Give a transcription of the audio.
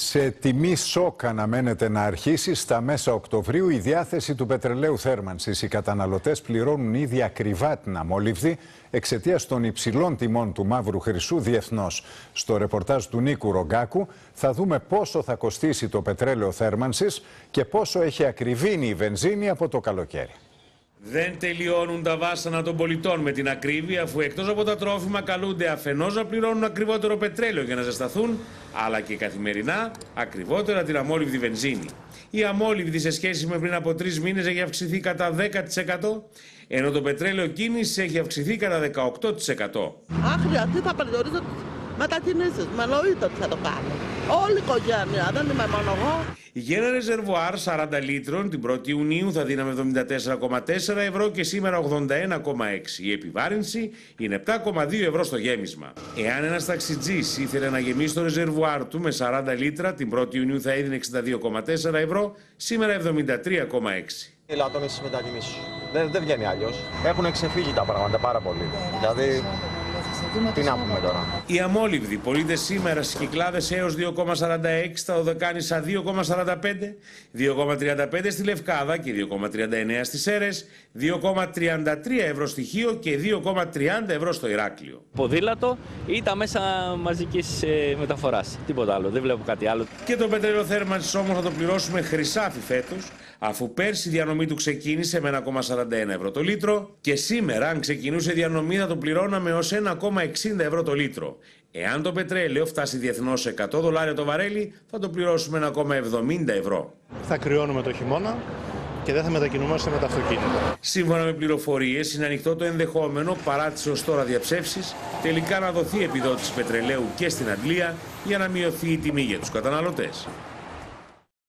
Σε τιμή σοκ αναμένεται να αρχίσει στα μέσα Οκτωβρίου η διάθεση του πετρελαίου θέρμανσης. Οι καταναλωτές πληρώνουν ήδη ακριβά την αμόλυβδη εξαιτίας των υψηλών τιμών του μαύρου χρυσού διεθνώς. Στο ρεπορτάζ του Νίκου Ρογκάκου θα δούμε πόσο θα κοστίσει το πετρέλαιο θέρμανσης και πόσο έχει ακριβήνει η βενζίνη από το καλοκαίρι. Δεν τελειώνουν τα βάσανα των πολιτών με την ακρίβεια, αφού εκτός από τα τρόφιμα καλούνται αφενός να πληρώνουν ακριβότερο πετρέλαιο για να ζεσταθούν, αλλά και καθημερινά ακριβότερα την αμόλυβδη βενζίνη. Η αμόλυβδη σε σχέση με πριν από τρεις μήνες έχει αυξηθεί κατά 10%, ενώ το πετρέλαιο κίνηση έχει αυξηθεί κατά 18%. Αν χρειαστεί θα περιορίσω τις μετακινήσεις. Με εννοείται ότι θα το κάνω. Όλη η οικογένεια, δεν είμαι μόνο εγώ. Για ένα ρεζερβουάρ 40 λίτρων την 1η Ιουνίου θα δίναμε 74,4 ευρώ και σήμερα 81,6. Η επιβάρυνση είναι 7,2 ευρώ στο γέμισμα. Εάν ένας ταξιτζής ήθελε να γεμίσει το ρεζερβουάρ του με 40 λίτρα, την 1η Ιουνίου θα έδινε 62,4 ευρώ, σήμερα 73,6. Η λατώνηση μετακινήσει. Δεν, δεν βγαίνει αλλιώς. Έχουν ξεφύγει τα πράγματα πάρα πολύ. Δηλαδή, τι να πούμε τώρα; Οι αμόλυβδοι πωλείται σήμερα στις κυκλάδες έως 2,46, στα Οδεκάνησα 2,45, 2,35 στη Λευκάδα και 2,39 στις Σέρε, 2,33 ευρώ στοιχείο και 2,30 ευρώ στο Ηράκλειο. ποδήλατο ή τα μέσα μαζικής ε, μεταφοράς. Τίποτα άλλο, δεν βλέπω κάτι άλλο. Και το πετρέλαιο θέρμανσης όμως θα το πληρώσουμε χρυσάφι φέτος, αφού πέρσι η διανομή του ξεκίνησε με 1,41 ευρώ το λίτρο και σήμερα, αν ξεκινούσε η διανομή, θα το πληρώναμε ως 1,60 ευρώ το λίτρο. Εάν το πετρέλαιο φτάσει διεθνώς σε 100 δολάρια το βαρέλι, θα το πληρώσουμε 1,70 ευρώ. θα κρυώνουμε το χειμώνα και δεν θα μετακινούμαστε με τα αυτοκίνητα. Σύμφωνα με πληροφορίες, είναι ανοιχτό το ενδεχόμενο, παρά τις ως τώρα διαψεύσεις, τελικά να δοθεί επιδότηση πετρελαίου και στην Αγγλία για να μειωθεί η τιμή για τους καταναλωτές.